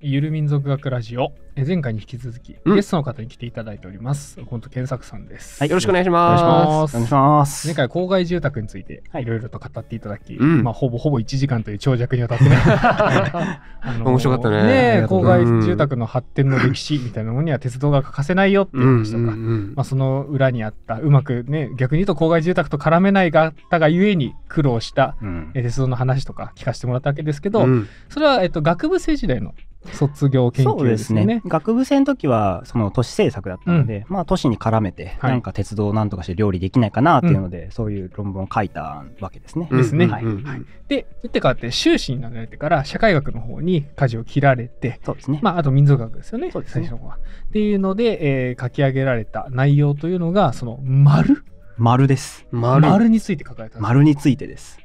ゆる民族学ラジオ。え前回に引き続き、うん。ゲストの方に来ていただいております。本当健作さんです、はい、よろしくお願いしお願いしま。ます。すお願いします。前回公害住宅についてはい。いろいろと語っていただき、うん。まあほぼほぼ1時間という長尺にわたってね あの面白かったね。あねりえ公がとう。ございます害住宅の発展の歴史みたいなものには鉄道が欠かせないよっていう話とか、んまあ、その裏にあったうまくね逆に言うと公害住宅と絡めない方がゆえに苦労したうん。え鉄道の話とか聞かせてもらったわけですけど、うん。それは、えっと、学部生時代の卒業研究そうでね。ですね。学部生の時はその都市政策だったので、まあ都市に絡めてはい。なんか鉄道をなんとかして料理できないかなっていうので、そういう論文を書いたわけですね。ですね。はい、で打って変わって修士になられてから社会学の方に舵を切られて、そうですね。まあ、あと民族学ですよねそうですね。最初の方は。っていうので、えー書き上げられた内容というのがその丸？丸です。丸。丸について書かれたんです丸についてです。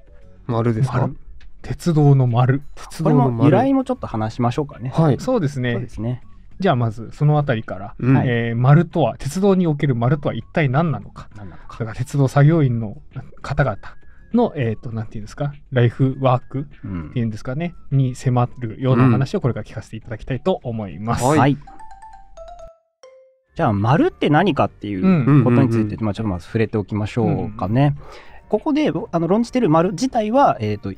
丸ですか？丸？鉄道の丸鉄これ道の丸も由来もちょっと話しましょうかね。はい。そうですねそうですね。じゃあまずそのあたりから、うんはいえー丸とは鉄道における丸とは一体何なのか何なのか。それから鉄道作業員の方々の、えっ、と、なんていうんですか、ライフワークうんっていうんですかね、に迫るようなお話をこれから聞かせていただきたいと思います。はいはい。じゃあ丸って何かっていううんことについて、うんうんまあちょっとまず触れておきましょうかね。ここであの論じてる丸自体は、えー、と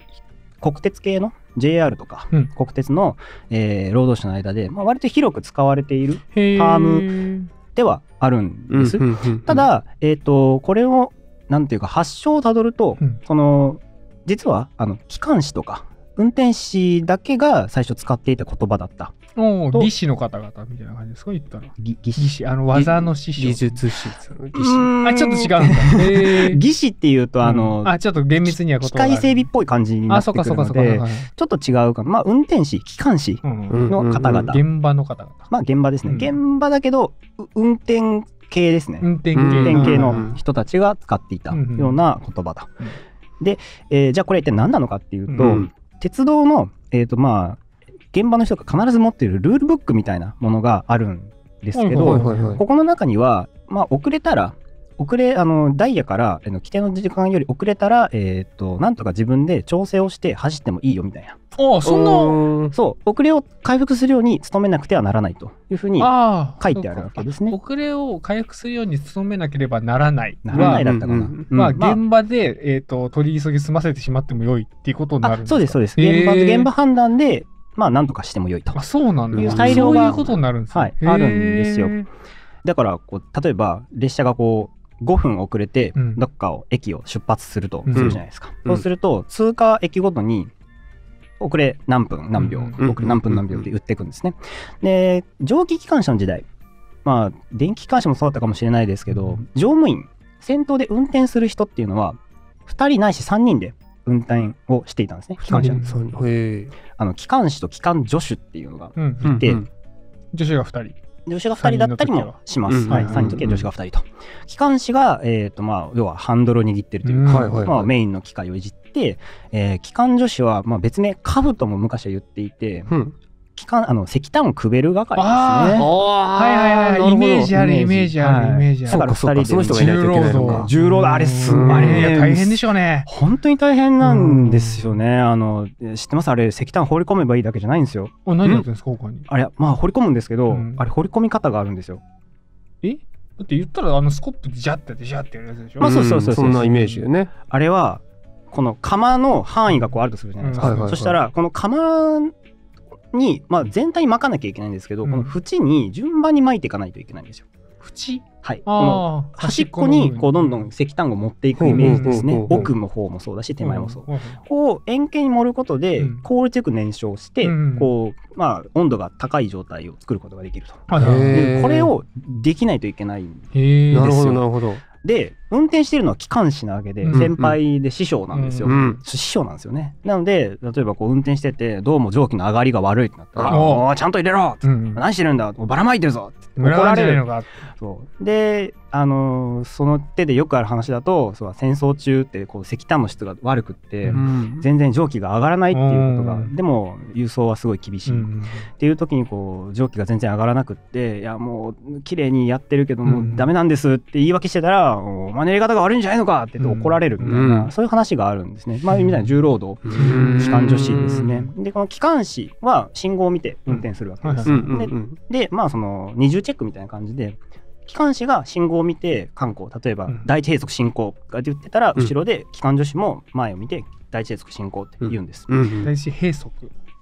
国鉄系の JR とか、うん。国鉄の、えー労働者の間で、まあ、割と広く使われているターではあるんです。た、だ、えー、とこれをなんていうか発祥をたどると、うん。その実はあの機関士とか運転士だけが最初使っていた言葉だったとおー技師の方々みたいな感じですか言ったら。ぎ技技師、あの技の師匠技。術師。あ、ちょっと違うんだ。技師っていうとあの、うん。あ、ちょっと厳密には機械整備っぽい感じになあ、ってくそうかそうかるのでそうかそうか。ちょっと違うか。なまあ運転士機関士の方々、現場の方々。まあ現場ですね、うん。現場だけどう運転系ですね、運転系。の人たちが使っていたうんような言葉だ、うん。で、えーじゃあこれ一体何なのかっていうと、うん。鉄道のえっ、とまあ現場の人が必ず持っているルールブックみたいなものがあるんですけど、ここの中には、まあ、遅れたら、遅れ、あの、ダイヤから、あの規定の時間より遅れたら、えっ、と、なんとか自分で調整をして走ってもいいよみたいな。あ、そんな。うんそう、遅れを回復するように努めなくてはならないというふうにああ。書いてあるわけですね。遅れを回復するように努めなければならないならなはいだったかな。まあ、まあ現場で、えー、と取り急ぎ済ませてしまってもよいっていうことになるんですか？あそうです、そうです。現場で、現場判断で、まあ、なんとかしてもよいと。あ。そうなんだ。裁量がそういうことになるんですね。はい。あるんですよ。だから、こう、例えば、列車がこう、5分遅れてうん、どっかを、駅を出発するとうんするじゃないですか。うん。そうすると、通過駅ごとに、遅れ何分何秒、うん。遅れ何分何秒って言っていくんですね。で、蒸気機関車の時代、まあ、電気機関車もそうだったかもしれないですけど、うん。乗務員、先頭で運転する人っていうのは、2人ないし3人で運転をしていたんですね、機関車。あの機関士と機関助手っていうのが、うんうん。でうん女子が2人。助手が2人だったりもします。はい、三人の時は3人の時は助手が2人と。機関士が、えーとまあ、要はハンドルを握ってるというか、まあ、はいメインの機械をいじって、えー機関助手は、まあ、別名、カブとも昔は言っていて、うん機関あの石炭をくべる係ですあね。はいはいはい。イメージあるイメージ。あるイメージある。だからそうか2人でそうか。その人がいないといけないのか。重労働。あれすごいあれ大変でしょうね。本当に大変なんですよね。あの知ってます？あれ石炭放り込めばいいだけじゃないんですよ。あ何やってるんですか他に。あれまあ放り込むんですけど、うん。あれ放り込み方があるんですよ。え？だって言ったらあのスコップでジャッてやってジャッてやるやつでしょ？まあそうそうそうそう。ん。そなイメージでね。あれはこの釜の範囲がこうあるとするじゃないですか。そしたらこの釜に、まあ、全体に巻かなきゃいけないんですけど、うん。この縁に順番に巻いていかないといけないんですよ。縁？はい。この端っこにこうどんどん石炭を持っていくイメージですね。奥の方もそうだし手前もそう。こう円形に盛ることでうん。効率よく燃焼して、うんこうまあ温度が高い状態を作ることができると。これをできないといけないんへえなるほですよどなるほど。で運転してるのは機関士なわけで、うん。先輩で師匠なんですよ、うん。師匠なんですよね。なので例えばこう運転しててどうも蒸気の上がりが悪いってなったら「おちゃんと入れろ!」うんうん。何してるんだ？ばらまいてるぞ!」って怒られる。のかそう。で、あのーその手でよくある話だとそう戦争中ってこう石炭の質が悪くって、うん。全然蒸気が上がらないっていうことが、うん。でも輸送はすごい厳しい、うん。っていう時にこう蒸気が全然上がらなくっていやもう綺麗にやってるけどもうん。うダメなんですって言い訳してたら、お前あのやり方が悪いんじゃないのかって言って怒られるみたいな、うんそういう話があるんですね。まあ、みたいな重労働。機関女子ですね。で、この機関士は信号を見て運転するわけです。で、まあ、その二重チェックみたいな感じで、機関士が信号を見て、観光、例えば第一閉塞進行が言ってたら、後ろで機関女子も前を見て、第一閉塞進行って言うんです。うんうん大事閉塞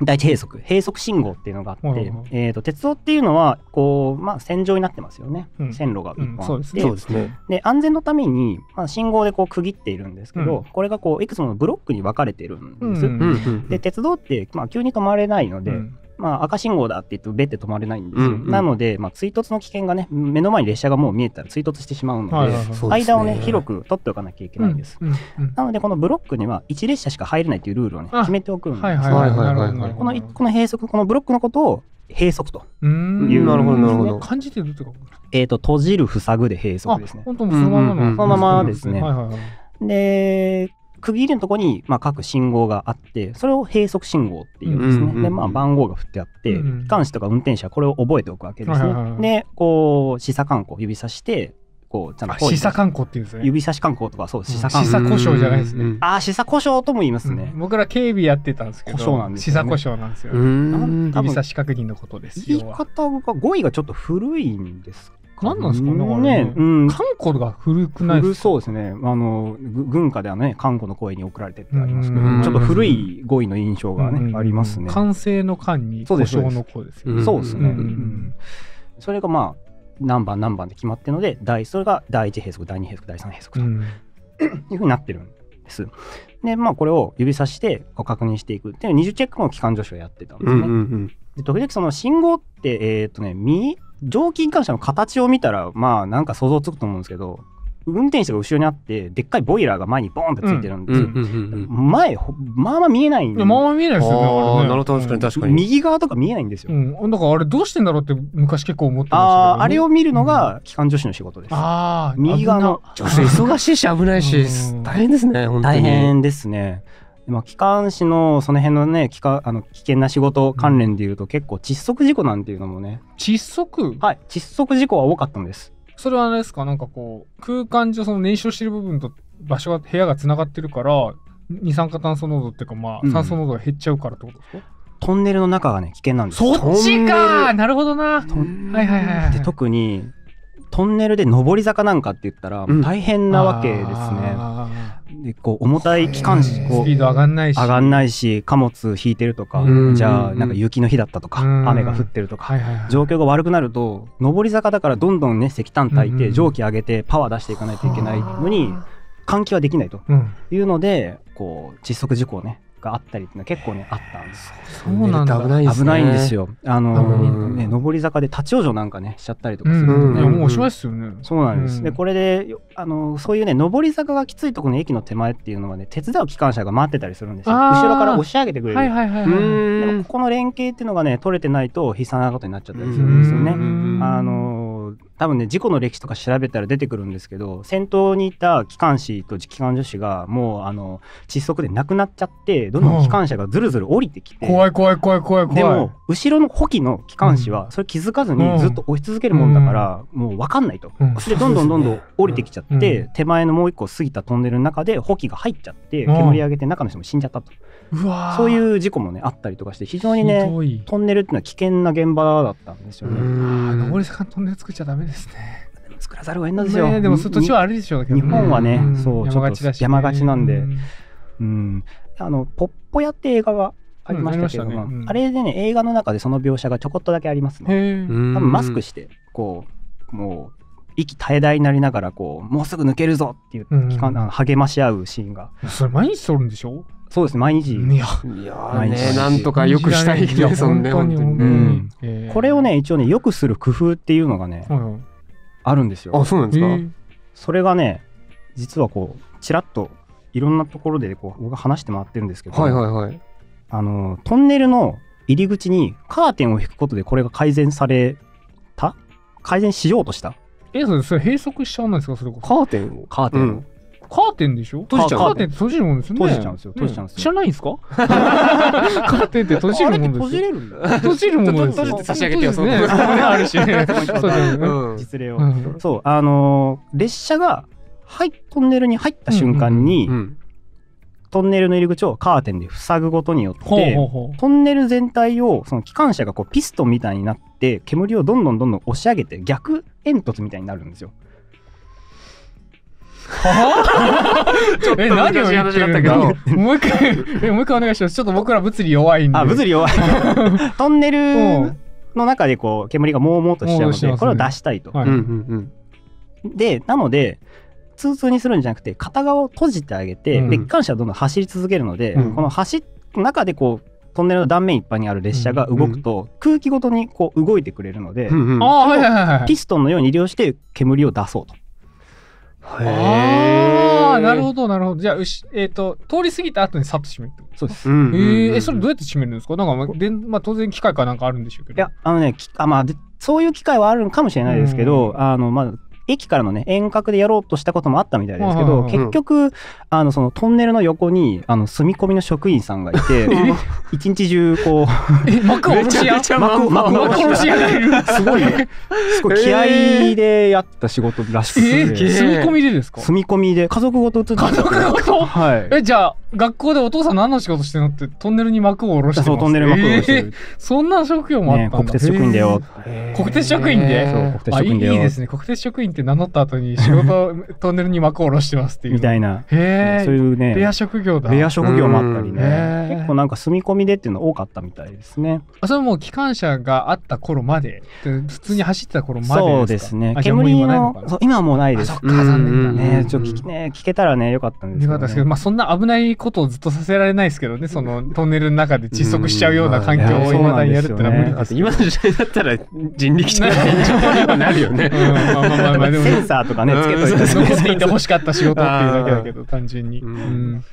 第一閉塞、閉塞信号っていうのがあって、えー、と鉄道っていうのはこう、まあ、線状になってますよね、うん。線路が。一本あ。って、うんそうですね。そうですね。で安全のために、まあ、信号でこう区切っているんですけど、うん。これがこういくつものブロックに分かれてるんです。うんうんうん。で鉄道って、まあ、急に止まれないので、うんまあ、赤信号だって言ってべって止まれないんですよ、うんうん。なので、まあ、追突の危険がね目の前に列車がもう見えたら追突してしまうので、はいはいはい。そうですね。間をね広く取っておかなきゃいけないんです、うんうんなのでこのブロックには1列車しか入れないというルールをねあ決めておくんですよ。はいはいこのこの閉塞このブロックのことを閉塞と,、いうなるほどなるほど。漢字ってどうやっー、と閉じる塞ぐで閉あ塞ですね。本当もうそのままうんうんうん。のそのままですね。はいはいはい。で区切りのとこに、まあ、各信号があってそれを閉塞信号っていうんですね、うんうんうんでまあ番号が振ってあって、うんうん。機関士とか運転手はこれを覚えておくわけですね、はいはいはいでこう示唆観光指さしてこうちゃんとあ示唆観光っていうんですね。指差し観光とかそう示唆観示光唆故障じゃないですね。うんうんああ示唆故障とも言いますね、うん。僕ら警備やってたんですけど故障なんですよね。示唆故障なんですようん。多分指差し確認のことです言い方が語彙がちょっと古いんですか何なんですかねねねうん観光が古くないで古すか？そうですね。あの、ぐ軍歌ではね、看護の声に送られてってありますけど、うんちょっと古い語彙の印象がね、うんありますね。完成の間に故そうです障の故ですよねそうですね。うんうんそれがまあ、何番何番で決まってるので、第それが第一閉塞、第二閉塞、第三閉塞とうんいうふうになってるんです。で、まあ、これを指さして確認していくっていう二重チェックも機関助手がやってたんですね。うんうんで時々その信号って、えっ、とね、見蒸気機関車の形を見たら、まあなんか想像つくと思うんですけど、運転手が後ろにあって、でっかいボイラーが前にボーンってついてるんです前、ほまあまあ見えないんでいや、まあまあ見えないですよね。あなるほど確かに確かに右側とか見えないんですよ。うん。うん。だからあれどうしてんだろうって昔結構思ってましたけど。ああ、あれを見るのが機関助手の仕事です。ああ、右側の危な女性忙しいし危ないしうん大変ですね本当に大変ですね。まあ、機関士のその辺のね、機関あの危険な仕事関連でいうと、結構窒息事故なんていうのもね、窒息？はい、窒息事故は多かったんです。それはあれですか？なんかこう、空間上その燃焼してる部分と場所が、部屋がつながってるから、二酸化炭素濃度っていうか、まあ、うん。酸素濃度が減っちゃうからってことですか、トンネルの中がね、危険なんです。そっちか！なるほどな。はいはいはいはいで特にトンネルで上り坂なんかって言ったらうん。大変なわけですね。あでこう重たい機関士こうースピード上がんないし。上がんないし貨物引いてるとか、うんじゃあなんか雪の日だったとか、うん雨が降ってるとか。状況が悪くなると上り坂だからどんどんね石炭焚いて蒸気上げてパワー出していかないといけないのに換気はできないとうん。いうのでこう窒息事故ねがあったりっていうのは結構ねあったんです。そうなんだ危ないですね危ないんですよ。あのうんね上り坂で立ち往生なんかねしちゃったりとかするとね、うん。いや、もうおしまいっすよね。そうなんです。うんで、これで、よあの、そういうね、上り坂がきついところの駅の手前っていうのはね、手伝う機関車が待ってたりするんですよ。後ろから押し上げてくれる。はいはいはいはい。でもここの連携っていうのがね、取れてないと悲惨なことになっちゃったりするんですよね。うんあの、多分ね、事故の歴史とか調べたら出てくるんですけど、先頭にいた機関士と機関助手が、もう、あの、窒息で亡くなっちゃって、どんどん機関車がずるずる降りてきて、怖い怖い怖い怖い怖い。でも、後ろの補機の機関士はそれ気づかずにずっと押し続けるもんだから、もう分かんないと。うん、でどんどんどんどん降りてきちゃって、うん。手前のもう一個過ぎたトンネルの中で補機が入っちゃってうん。煙上げて中の人も死んじゃったと、そういう事故もねあったりとかして非常にねトンネルっていうのは危険な現場だったんですよね、あー上り坂のトンネル作っちゃダメですね。作らざるを得ないんですよ、ねでもそ土地はあれでしょうけど、日本はねん。そう山がちだしね、山がちなんで。ううん。あのポッポヤって映画がありましたけども、うんね。うん。あれでね映画の中でその描写がちょこっとだけありますね。多分マスクしてこうもう息絶え絶えになりながらこうもうすぐ抜けるぞっていううん。励まし合うシーンが。それ毎日撮るんでしょ？そうですね毎日、いや、なんとかよくしたいいやねそのね本当にん。えー。これをね一応ねよくする工夫っていうのがねはいはい。あるんですよ。あそうなんですか？えー。それがね実はこうちらっといろんなところでこう僕が話して回ってるんですけど、はいはいはい。あのトンネルの入り口にカーテンを引くことでこれが改善された？改善しようとした？え、それ、それ閉塞しちゃわないですか？それこそ。カーテンを。カーテンを、うんカーテンでしょ？閉じちゃう。カーテンって閉じるもんですよね。閉じちゃうんですよ。閉じちゃうんですよ。知らないんですか？カーテンって閉じるもんです閉じれるんだ。閉じるものですよ。閉じて差し上げてよそうですね。あるし実例を、うんそう。あのー列車がはいトンネルに入った瞬間に、うん。トンネルの入り口をカーテンで塞ぐことによってトンネル全体をその機関車がこうピストンみたいになって煙をどんどんどんどん押し上げて逆煙突みたいになるんですよ。え、何を言ってるんだ。難しい話だったけど。もう一回、え、もう一回お願いします。ちょっと僕ら物理弱いんで。あ物理弱い。トンネルうん。の中でこう煙がもうもうとしちゃうのもうしてますね。でこれを出したいと。はい。うんうんでなので通通にするんじゃなくて片側を閉じてあげて、うん。で機関車はどんどん走り続けるので、うん。この走中でこうトンネルの断面いっぱいにある列車が動くと、空気ごとにこう動いてくれるので、うんうん。ああ、はいはいはいはい。ピストンのように利用して煙を出そうと。ああ、なるほど、なるほど。じゃあ、うしえっ、と、通り過ぎた後にさっと閉めるってことそうです。えーえ、それどうやって閉めるんですか？なんか、まあでまあ、当然機械かなんかあるんでしょうけど。いや、あのね、きあまあで、そういう機会はあるのかもしれないですけど、うんあの、まあ、駅からのね、遠隔でやろうとしたこともあったみたいですけど、結局、あの、そのトンネルの横に、あの、住み込みの職員さんがいて、一日中、こう、え、幕下ろし屋？めちゃめちゃ幕幕幕下ろし屋。が いる。すごい、すごい気合でやった仕事らしくえて、住み込みでですか？住み込みで。家族ごと移ってた家族ごと？はい。え、じゃあ、学校でお父さん何の仕事してるのって、トンネルに幕を下ろしてます？そう、トンネル幕を下ろしてえーる。そんな職業もあったんだ。ね、国鉄職員だよ。国鉄職員で？そう、国鉄職員だよ。いいですね。国鉄職員って名乗った後に仕事、トンネルに幕を下ろしてますっていう。みたいな。へえ。そういうね、レア職業だ。レア職業もあったりうんね。結構なんか住み込みでっていうの多かったみたいですね。あそれはもう機関車があった頃まで、で普通に走ってた頃までですか？そうですね。煙のそう今はもうないですあそっ。か残念だうんね、ちょきね聞けたらねよかったんですけど、ね。よかったですけど、まあそんな危ないことをずっとさせられないですけどね、そのトンネルの中で窒息しちゃうような環境うんをいまだにやるってのは無理です。今の時代だったら人力車に なるよね。うんまあまあまあまあでもセンサーとかねつけといて、うんそうそう。残っていて欲しかった仕事っていうだけだけど、単純に。ううんん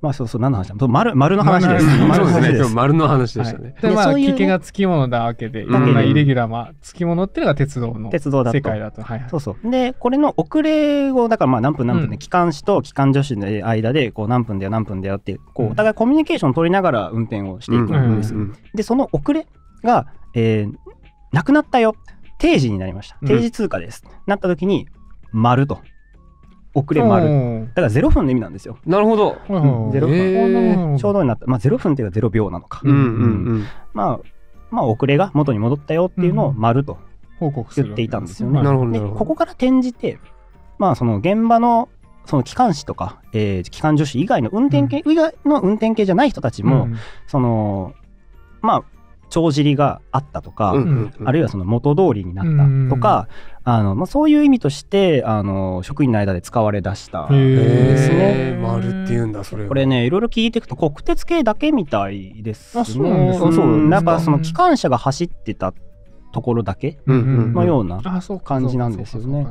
まあそうそう何の話。だ。丸丸の話です。丸そうですね。丸の話です今日。丸の話ではいしたね。でまあそういうね。危険がつきものだわけで、いうん。ろんなイレギュラー、まあ、つきものっていうのが鉄道の鉄道だと世界だと。はいはい。そうそう。でこれの遅れをだからまあ何分何分で、うん。機関士と機関助手の間でこう何分だよ何分だよってこううん。お互いコミュニケーションを取りながら運転をしていくんです。うん。でその遅れが、えーなくなったよ定時になりました。うん。定時通過です、なった時に丸と。遅れ丸。うん。だから0分の意味なんですよ。なるほど。はいはいはいゼロへー。ちょうどになった。まあ0分っていうか0秒なのか、うんうんうん。まあまあ遅れが元に戻ったよっていうのを丸と言っていたんですよね、はいなるほど。でここから転じてまあその現場のその機関士とか、えー機関助手以外の運転系、以外の運転系じゃない人たちも、うん。そのまあ帳尻があったとか、うんうんうん。あるいはその元通りになったとか、あのまあ、そういう意味としてあの職員の間で使われ出したですね。丸って言うんだそれは。これねいろいろ聞いていくと国鉄系だけみたいですね。あそうなんですそうん。やっぱその機関車が走ってたところだけのような、あそうか。感じなんですよね。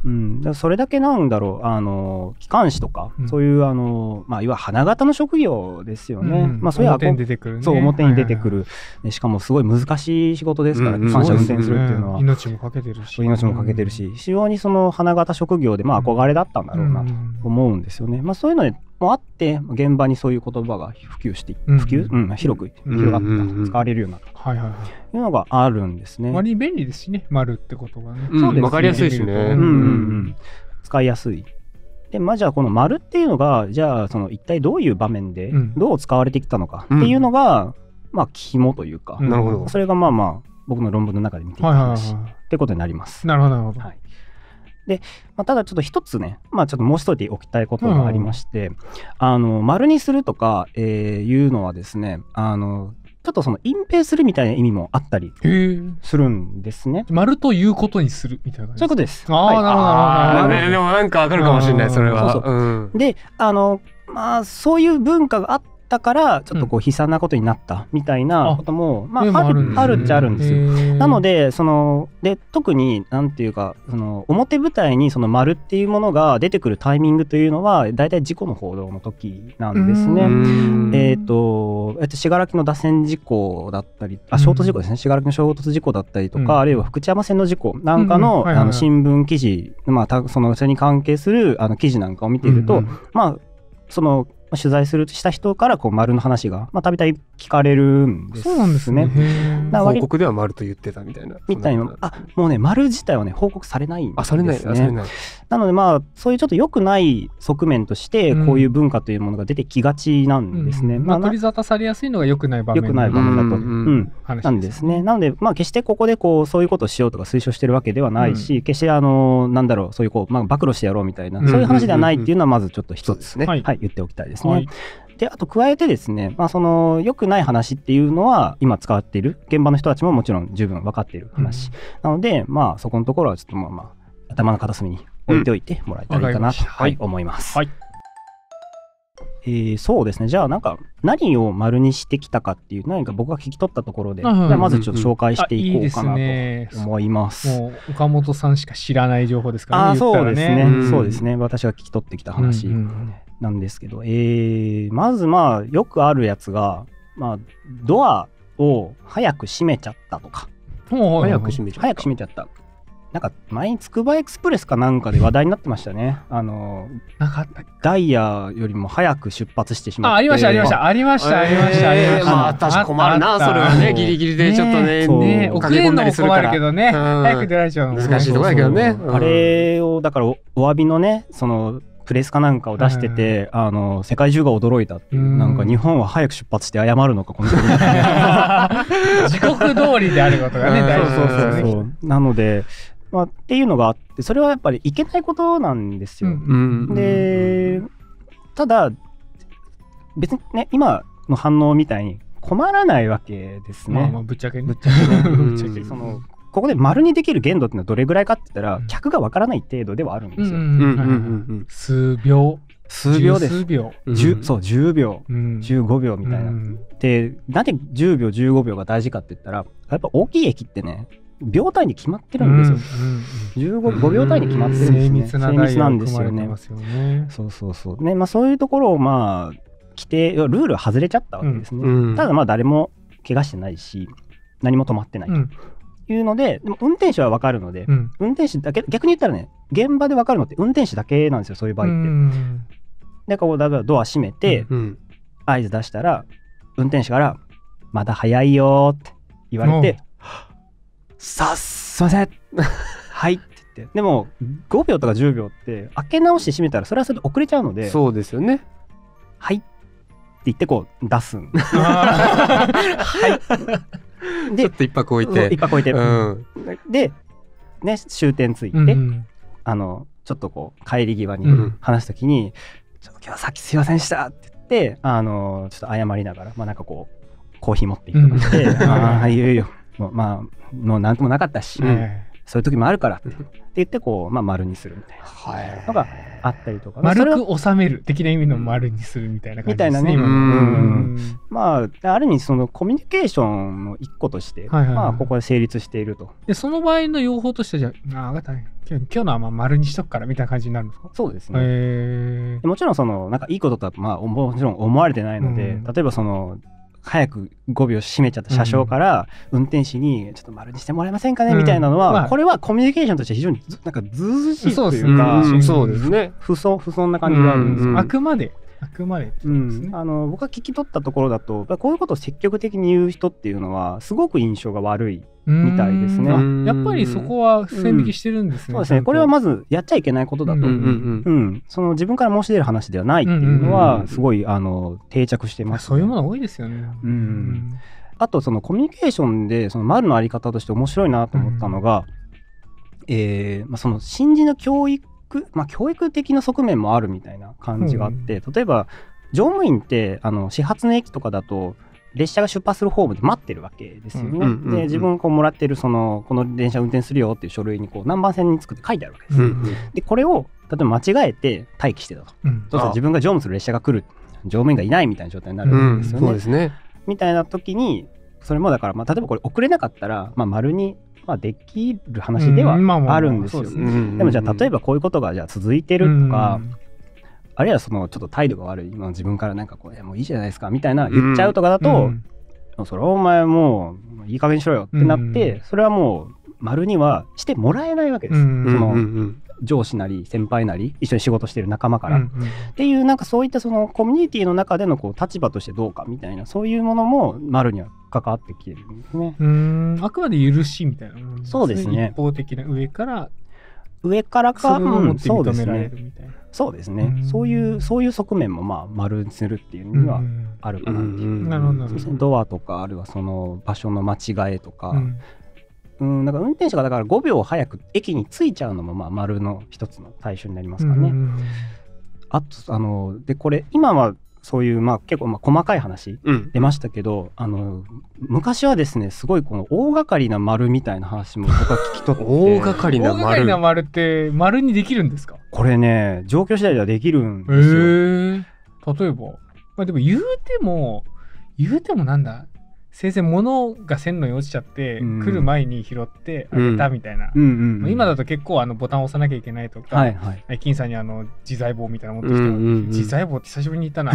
そうん、それだけなんだろう。あの機関士とか、うん。そういうあの、まあ、いわゆる花形の職業ですよね。うん。まあ、そういう表に出てくるね。そう表に出てくはいる、でしかもすごい難しい仕事ですから、うんうん。機関車運転すはいはいるっていうのは。ん命もかけてるし。命もかけてるし、非常にその花形職業でまあ憧れだったんだろうなとん。思うんですよね。まあ、そういうのもあって現場にそういう言葉が普及していうん。普及、うん。広く広がってた、うん。うんうん使われるようになった。はいはいはい。というのがあるんですね。割に便利ですしね。丸ってことがね。うん。そうですね。わかりやすいしね。うんうんうんうん、使いやすい。でまあじゃあこの丸っていうのがじゃあその一体どういう場面でうん。どう使われてきたのかっていうのが、まあ肝というか、うんなるほど。それがまあまあ僕の論文の中で見ていた話、はってことになります。いなるほどなるほど。はい。で、まあ、ただちょっと一つね、まあ、ちょっと申しといておきたいことがありまして、あの丸にするとか、えーいうのはですねあのちょっとその隠蔽するみたいな意味もあったりへえするんですね。丸ということにするみたいな感じそういうことです。あーなるほどあーなるほどねでもなんかわかるかもしれない、それは。そううんであのまあそういう文化があったからちょっとこう悲惨なことになったみたいなことも、まあ、あるあるっちゃあるんですよ。なのでそので特になんていうかその表舞台にその丸っていうものが出てくるタイミングというのは大体事故の報道の時なんですうね。ん。えっ、と、えっと、信楽の脱線事故だったり、あ、ショート事故ですね。信楽の衝突事故だったりとか、うん。あるいは福知山線の事故なんかうんの、新聞記事、まあ、たそのそれに関係するあの記事なんかを見ていると、まあ、その取材するした人からこう丸の話がまあたびたび聞聞かれるんですそうなんですね。報告では丸と言ってたみたいな。みたいな。あもうね丸自体はね報告されないんですねあ、されない、あされない。なのでまあそういうちょっと良くない側面としてうん。こういう文化というものが出てきがちなんですね。うん。まあなまあ取り沙汰されやすいのが良くない場面。良くない場面だと、ううん。なんですね。なので、まあ、決してここでこうそういうことをしようとか推奨してるわけではないし、決してあのなんだろうそういうこう、まあ、暴露してやろうみたいな、うん。そういう話ではないっていうのはまずちょっと一つ、ですね。はい。はい、言っておきたいですね。はいであと加えてですね、まあ、その良くない話っていうのは今使っている現場の人たちももちろん十分分かっている話、なのでまあそこのところはちょっとまあまあ頭の片隅に置いておいてもらえたらいいかなと、思います。はい。えーそうですね。じゃあなんか何を丸にしてきたかっていう何か僕が聞き取ったところで、はいまずちょっと紹介していこうかなと思います。もう岡本さんしか知らない情報ですからね。ああそうですね、うん。そうですね。私が聞き取ってきた話。うんうんなんですけど、えーまずまあよくあるやつが、まあ、ドアを早く閉めちゃったとか。早く閉めちゃった。早く閉めちゃった。なんか前につくばエクスプレスかなんかで話題になってましたね。あのなかったっけ？ダイヤよりも早く出発してしまって。あ、ありました、ありました、ありました、ありました、ありました。えーまあ、確か困るな、あったそれはね、ギリギリでちょっとね、ね、遅れるのも困るけどね、うん。早く出られちゃうの難しいところだけどね。あれをだからおお詫びのねそのプレスかなんかを出してて、あの世界中が驚いたっていう、うん。なんか日本は早く出発して謝るのかこの時に。時刻通りであることがね、うん。大事そうですよね。そうそうなので、まあ、っていうのがあってそれはやっぱりいけないことなんですよ。でただ別にね今の反応みたいに困らないわけですね。まあまあ、ぶっちゃけね。ぶっちゃけね。ぶっちゃけ。そのここで丸にできる限度っていうのはどれぐらいかって言ったら、うん客がわからない程度ではあるんですよ。数秒。数秒です十数秒。うん。10そう10秒うん15秒みたいな。うんでなんで10秒15秒が大事かって言ったらやっぱ大きい駅ってね秒単位に決まってるんですよ。15 5秒単位に決まってるんです精ね。密なんですよね。そうそうそう。ねまあそういうところをまあ規定ルール外れちゃったわけですね。うんただまあ誰も怪我してないし何も止まってないうんというので、でも運転手は分かるので、うん運転手だけ逆に言ったらね現場で分かるのって運転手だけなんですよそういう場合って。うんでこうだからドア閉めて、うん。合図出したら運転手から「まだ早いよ」って言われて「さっすいませんはい」って言ってでも5秒とか10秒って開け直して閉めたらそれはそれで遅れちゃうので「そうですよね。はい」って言ってこう出すんあ でちょっと一泊置いて。一。泊置いて、うん。で、ね、終点ついて、ーうん。あのちょっとこう帰り際にうん。話すときに、ちょっと今日はさっきすいませんでしたって言ってあのちょっと謝りながらまあなんかこうコーヒー持ってきてもらって、うん。ああいいよいいよもうまあもうなんともなかったし、えそういう時もあるからってう。ん。言ってこうまあ丸にするみたいな。はい。のがあったりとか、丸く収める。的な意味の丸にするみたいな感じですね。みたいなね。うん。まあある意味そのコミュニケーションの一個として、まあここで成立していると。で、その場合の用法としてじゃあ、あ、分かったね。今日今日のはまあ丸にしとくからみたいな感じになるんですか？そうですね。もちろんそのなんかいいこととはまあもちろん思われてないので、うん。例えばその早く5秒閉めちゃった車掌から運転手にちょっと丸にしてもらえませんかね、うんみたいなのは、まあこれはコミュニケーションとして非常にずなんかずうずうしいというかうんそうですね。不遜不遜な感じがあるんですよ。うんあくまで、あくまでってことですね。あの僕が聞き取ったところだとこういうことを積極的に言う人っていうのはすごく印象が悪い、みたいですね。やっぱりそこは線引きしてるんですね。そうですね。これはまずやっちゃいけないことだと、う。うんんうん。うん。その自分から申し出る話ではないっていうのうんうんうん。はすごいあの定着してます、そういうもの多いですよね。うん。あとそのコミュニケーションでその丸のあり方として面白いなと思ったのが、えーまあ、その新人の教育、まあ、教育的な側面もあるみたいな感じがあって、例えば乗務員ってあの始発の駅とかだと列車が出発するホームで待ってるわけですよね。うんうんうんうんで自分がこうもらってるそのこの電車運転するよっていう書類にこう何番線に作って書いてあるわけです。うんでこれを例えば間違えて待機してたと。うんそうすると自分が乗務する列車が来る乗務員がいないみたいな状態になるうんんですよね。そうですね。みたいな時にそれもだから、まあ、例えばこれ遅れなかったら、まあ、丸に、まあ、できる話ではうんまあまあまああるんですよ。でもじゃあ例えばこういうことがじゃあ続いてるとか、うんあるいはそのちょっと態度が悪い今の自分からなんかこういやもういいじゃないですかみたいな言っちゃうとかだと、うん。それはお前もういい加減にしろよってなって、うん。それはもう丸にはしてもらえないわけです。うん。その上司なり先輩なり一緒に仕事してる仲間から、うんっ、ていうなんかそういったそのコミュニティの中でのこう立場としてどうかみたいなそういうものも丸には関わってきてるんですね。うん。うんあくまで許しみたいなもんそうですね。一方的な上から上からか、それをうんもってそうです認められね。るみたいな。そうですね、うん。そういうそういう側面もまあ丸にするっていうのにはうん。あるかな。っていう。ドアとかあるいはその場所の間違えとか、うん。うん、だから運転手がだから5秒早く駅に着いちゃうのもまあ丸の一つの対象になりますからね。うん。あとあのでこれ今はそういうまあ結構まあ細かい話うん。出ましたけどあの昔はですねすごいこの大掛かりな丸みたいな話も僕は聞き取って 大掛かりな大掛かり丸。な丸って丸にできるんですか？これね状況次第ではできるんへですよ。え例えば、まあ、でも言うても言うてもなんだ？せいぜい物が線路に落ちちゃって、うん。来る前に拾ってあげたみたいな、今だと結構あのボタンを押さなきゃいけないとか、はいはい。はい金さんにあの自在棒みたいなの持ってきても、うんうんうん。自在棒って久しぶりに言ったな。